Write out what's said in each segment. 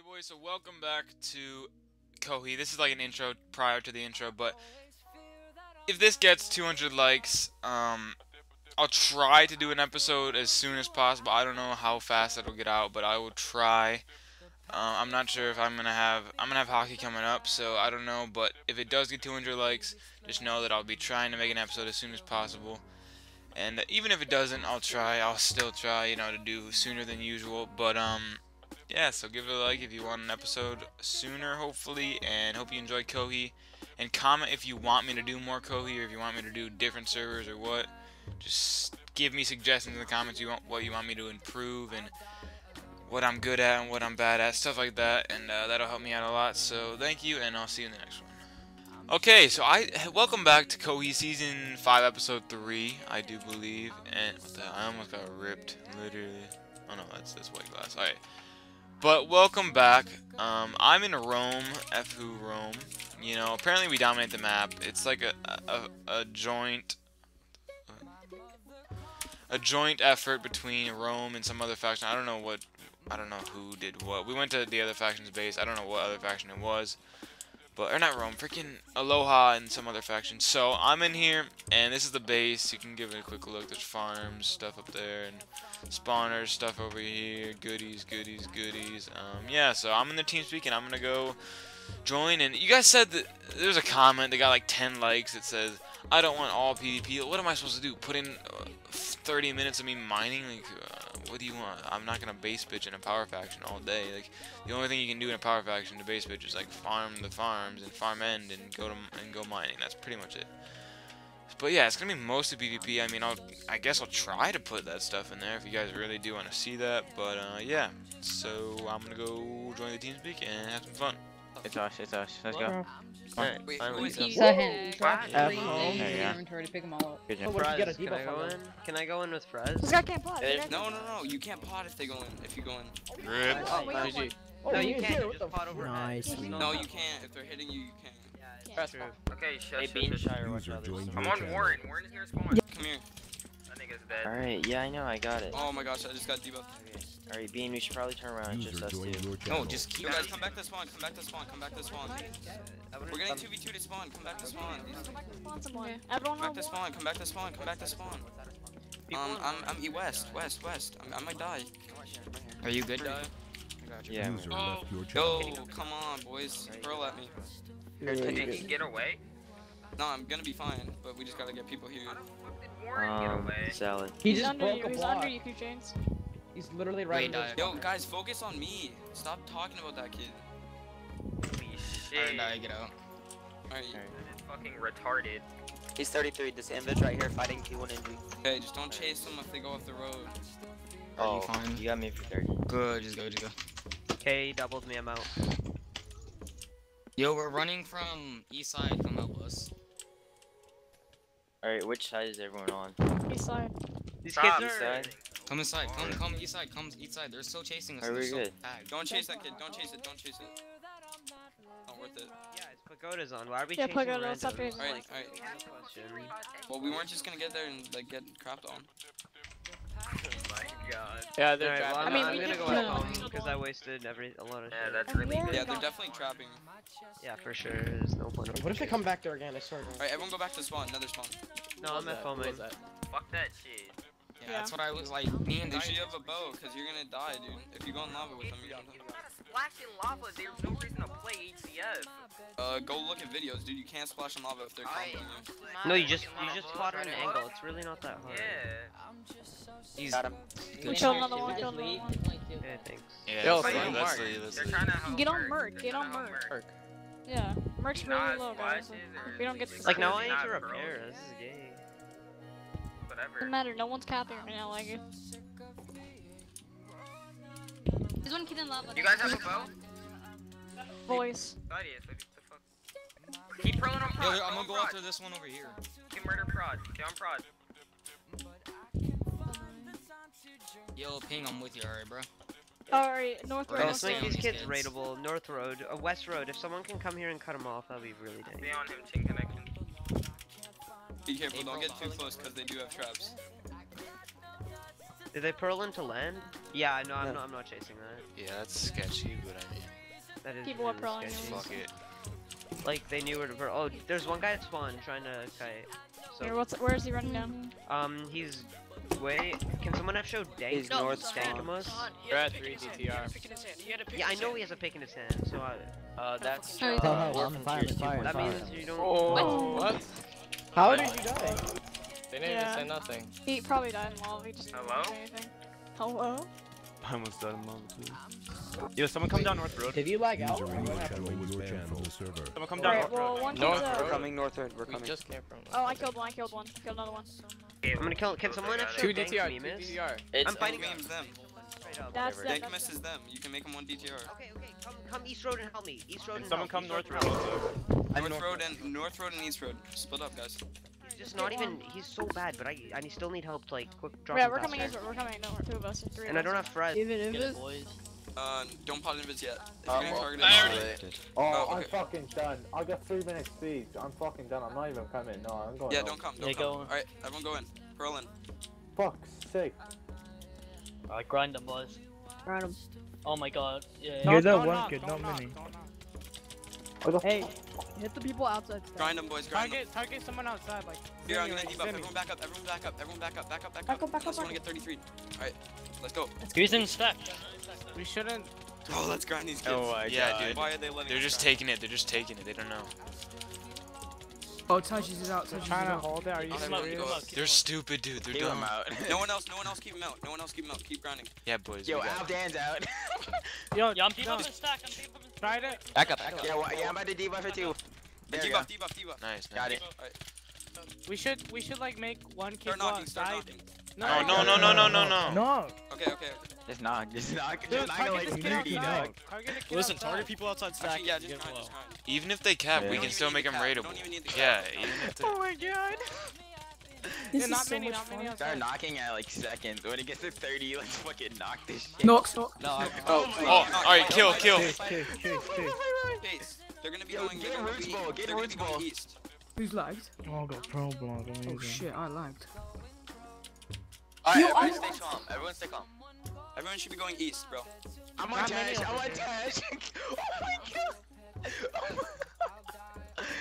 Hey boys, so welcome back to Kohi. This is like an intro prior to the intro, but if this gets 200 likes, um, I'll try to do an episode as soon as possible. I don't know how fast it'll get out, but I will try. Uh, I'm not sure if I'm gonna have I'm gonna have hockey coming up, so I don't know. But if it does get 200 likes, just know that I'll be trying to make an episode as soon as possible. And even if it doesn't, I'll try. I'll still try, you know, to do sooner than usual. But um, yeah. So give it a like if you want an episode sooner, hopefully. And hope you enjoyed Kohi. And comment if you want me to do more Kohi or if you want me to do different servers or what. Just give me suggestions in the comments. You want what you want me to improve and what I'm good at and what I'm bad at, stuff like that, and uh, that'll help me out a lot. So thank you, and I'll see you in the next one. Okay, so I welcome back to Kohi season five, episode three, I do believe. And what the hell, I almost got ripped, literally. Oh no, that's this white glass. All right, but welcome back. Um, I'm in Rome, F who Rome. You know, apparently we dominate the map. It's like a a, a joint a joint effort between Rome and some other faction. I don't know what I don't know who did what. We went to the other faction's base. I don't know what other faction it was. But, or not Rome, freaking Aloha and some other faction. So, I'm in here, and this is the base. You can give it a quick look. There's farms, stuff up there, and spawners, stuff over here. Goodies, goodies, goodies. Um, yeah, so I'm in the TeamSpeak, and I'm going to go join. And you guys said that there's a comment that got like 10 likes. It says, I don't want all PvP. What am I supposed to do? Put in uh, 30 minutes of me mining? Like, uh, what do you want? I'm not gonna base bitch in a power faction all day. Like, the only thing you can do in a power faction to base bitch is like farm the farms and farm end and go to and go mining. That's pretty much it. But yeah, it's gonna be mostly PvP. I mean, I'll I guess I'll try to put that stuff in there if you guys really do want to see that. But uh, yeah, so I'm gonna go join the TeamSpeak and have some fun. It's us, it's us. Let's go. Alright, Wait, finally who is done. he? Set him. Drop F three home. in There you your go. to pick them all up. Good Oh, job. what if you get a Frez, can I go in? Can I go in with Frez? This guy can't plot. There's- This guy No, no, no. You can't pot if they go in. If you go in. Rip. Oh, wait, oh, Nice. Oh, no, you you can't. can't. You You just pot over Nice. No, you can't. If they're hitting you, you can't. That's true. Okay, shush, Hey, shush, Bean shush. Shire, watch User others. joined I'm on channel. Warren. Warren's near spawn. Come here. That nigga's dead. Alright, yeah, I know, I got it. Oh my gosh, I just got debuffed. Alright, Bean, we should probably turn around. It's just us two. No, just keep. Yo, guys, come back to spawn. Come back to spawn. Come back to spawn. We're getting 2v2 to spawn. Come back to spawn. Come spawn someone. Everyone Come back to spawn. Come back to spawn. Come back to spawn. Um, I'm I'm e west, west, west. I'm, I might die. Are you good, die? I got you. Yeah. Oh, left. Yo, come on, boys. Hurl at me. Did he get away? No, I'm gonna be fine, but we just gotta get people here. How the fuck did Warren get Um, salad. He He's just under broke you. a He's block. under you, Q chains. He's literally right Wait, under uh, Yo, guys, focus on me. Stop talking about that kid. Holy shit. get out. Alright, That is fucking retarded. He's 33. This invis right here fighting T1 injury. okay, just don't chase them if they go off the road. Oh, fine? you got me for 30. Good, just go, just go. K doubled me, I'm out. Yo, we're running from east side, come help us. Alright, which side is everyone on? East side. These Stop, kids are. side. Come inside, come, come east side, come east side. They're still chasing us. Are we so good? tagged. Don't chase that kid. Don't chase it. Don't chase it. Not worth it. Yeah, it's Pagoda's on. Why are we Yeah, chasing Pagoda, randoms? stop chasing. Alright, alright. Well, we weren't just gonna get there and like get crapped on. Oh my god. Yeah, they're Well, I'm, I mean, I'm we gonna just go back home because I wasted every a lot of Yeah, that's really Yeah. good. Yeah, they're definitely trapping. Yeah, for sure. There's no point. What if they come back there again? I swear. Alright, everyone go back to spawn. Another spawn. No, I'm at foaming. Fuck that shit. Yeah, Yeah. that's what I was like. Me and Make sure you have a bow, cause you're gonna die, dude. If you go in lava with them, you're gonna die. Not a splash in lava. There's no reason to play HCF. Uh, go look at videos, dude. You can't splash in lava if they're I- comboing you. No, you just you just spot her an angle. It's really not that hard. Yeah. He's Got him. We killed another one. Killed another one. Yeah, thanks. Yeah, Yo, that's, fight that's Lee, that's They're Lee. trying to help Get on Merc. Merc, get on to Merc. Merc. Yeah. Merc's really low, guys. We don't get Like see now. I need Not to repair. This is gay. Whatever. Doesn't matter. No one's capping right now, like it. There's one kid in lava. You guys have a bow? Voice. Thaddeus, what the fuck? Keep prone on Yo. I'm gonna go prod. after this one over here. Keep murder prod. Stay on prod. Yo, ping, I'm with you, alright, bro. Alright, North Road. Let's make stay on these these kids kids. raidable. North Road, uh, West Road. If someone can come here and cut them off, that'd be really Stay Be careful, don't get too close, cause they do have traps. Did they pearl into land? Yeah, no, I'm No. not. I'm not chasing that. Yeah, that's sketchy, but I mean. That is People are really prowling sketchy. you. Fuck it. Like they knew where to. pro- Oh, there's one guy at spawn trying to kite. Here, So, what's where is he running down? um, he's way. Can someone have show Dank? He's north Dankamus? You're at 3 DTR. Yeah, I know he has a pick in his hand. So I, Uh, that's. Oh, uh, yeah. we're from tier two and that five. means you don't. Oh, what? How did you die? They didn't Yeah. even say nothing. He probably died in lava. He just didn't Hello? say anything. Hello? I almost died in lava too. Um, Yo, someone come down North Road. Did you lag out? User in channel was from the server. Someone come down Alright, North Road. well, one North Road. We're coming northward. We're We just came from. Oh, I killed one. I killed one. Killed another one. I'm gonna kill. Can someone have Two DTR, two DTR. It's I'm fighting Game's them. That's them. Dank misses them. You can make them one DTR. Okay, okay. Come, come East Road and help me. East Road And and someone help. come North Road help. also. North Road and North Road and East Road. Split up, guys. He's just not even. He's so bad, but I I still need help to like quick drop. Yeah, we're coming faster. east. We're coming. No, we're two of us. Three And of I don't us. have Fred. Even if it's Uh, don't pot invis yet. If Um, you're getting targeted, I don't already- do it. Oh, Oh, I'm fucking done. I got three minutes speed. I'm fucking done. I'm not even coming. No, I'm going. Yeah, home. don't come. Don't Yeah, come. go. Alright, everyone go in. Pearl in. Fuck's sake. Alright, grind them, boys. Grind 'em. Oh my god. Yeah. You're the one kid, not many. I got Hey, hit the people outside. Grind them, boys. Grind them. target someone outside, like. Here, I'm gonna debuff. Everyone back up. Everyone back up. Everyone back up. Back up. Back up. Back up, back Unless up, wanna get 33. Alright, let's go. Squeeze in stack. We shouldn't. Oh, let's grind these kids. Oh my Yeah, god. dude. Why are they letting They're just grind? taking it. They're just taking it. They don't know. Oh, touches is out. Touches trying to hold it. Are you serious? smoke. They're stupid, dude. They're Keep dumb. out. No one else. No one else keep him out. No one else keep him out. Keep grinding. Yeah, boys. Yo, we got it. Aldan's out. Yo, Yeah, I'm no. debuffing stack. I'm debuffing Tried it. Back up, back up. yeah, wha- yeah, I'm about to debuff it too. There. Debuff, debuff, debuff. Nice. Got nice. it. We should we should like make one kid Start go knocking. Start outside. knocking. Oh, no, no, no, no, no, no. No. Okay, okay. Just knock. Just knock. Dude, Just knock it target like this kid 30 outside. Target a kid outside. people outside Actually, yeah, just grind. Just grind. Even if they cap, Yeah. we can still make them cap. raidable. Don't even need the Yeah, even if they. Oh my god. This yeah, is not so many, much not many fun. Start outside. knocking at like seconds. When it gets to 30, let's fucking knock this shit. Knock, knock. No, I- Oh, Oh, alright, kill, kill. Chase, chase, chase, chase. Chase. They're gonna be Yo, going. get They're a roots be. ball, get a roots be ball. east. Who's lagged? Oh, I got pro block. Oh shit, I lagged. Alright, everyone stay calm. Everyone stay calm. Everyone should be going east, bro. I'm on Not many Tash. I'm over on there. Tash. oh my god. Oh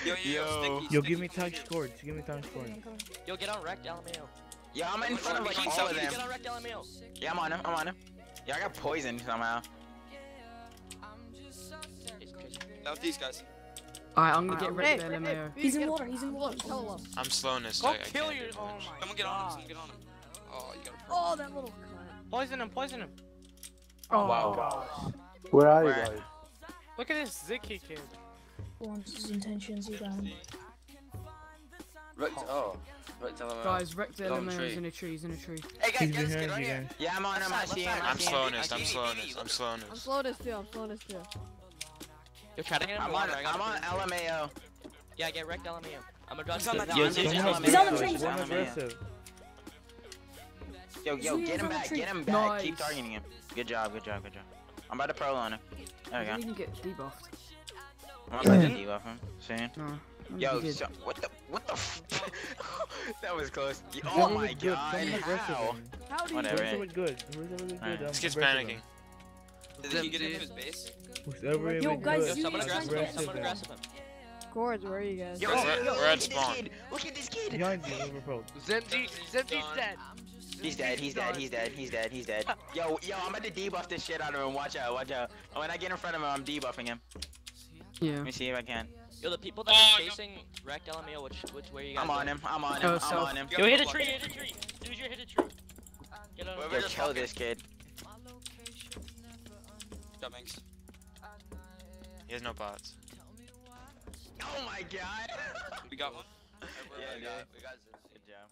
Yo, yo, yo. Yo. Stick east, Yo, stick give me east. time scored. Give me time scored. Yo, get on wrecked, LMAO. Yeah, I'm in front of like all of them. Get on wrecked, LMAO. Yeah, I'm on him. I'm on him. Yeah, I got poisoned somehow. Southeast, guys. Alright, I'm gonna get Hey, rid of the LMAO. He's in water. He's in water. Tell him. I'm slowness. Go I, I kill can't your. do Oh much. my. Someone get on him. God. Someone get on him. Oh, you got a pro. Oh, that little cunt. Poison him. Poison him. Oh, Wow. Where are you guys? Look at this Zicky kid. Wants his intentions. He got him. Oh. Right, tell. Guys, wreck the Get on the LMAO. He's in a tree. He's in a tree. Hey guys, get this kid right here. Yeah, I'm on him. I see him. I I'm see him. slowness. I'm Easy, slowness. I'm I'm slowness. slowness too. I'm slowness too. Yo, try to get him. I'm on. I'm on LMAO. Yeah, get wrecked, LMAO. I'm gonna drop He's on the- that tree. He's on the LMAO. tree. He's on LMAO. Yo, yo, get him back. Get him back. Keep targeting him. Good job. Good job. Good job. I'm about to pro on him. There we go. didn't even get debuffed. I'm about to debuff him. See? No. Yo, think he did. so, what the, what the? F that was close. Oh was my good. god! Someone How? How do Whatever. Whoever was good. Whoever was good. Alright. I'm This kid's aggressive panicking. Did he get into his base? then. Whoever Yo, guys, good, you someone need to aggressive, try and someone get aggressive. Cords, where are you guys? Yo, We're- yo, we're at at spawn. Look at this kid. Behind you, over pro. Zenzi, Zenzi's dead. He's dead. He's dead. He's dead. He's dead. He's dead. Yo, yo, I'm about to debuff this shit out of him. Watch out. Watch out. When I get in front of him, I'm debuffing him. Yeah. Let me see if I can. Yo, the people that Oh, are no. chasing wrecked LMAO, which which way you guys I'm on him. I'm on Oh, him. I'm so- on him. Yo, hit a tree, hit a tree. Dude, you hit a tree. Get on Yo, kill this kid. Got Minx. He has no bots. Oh my god. We got one. yeah, we got, we got Good job.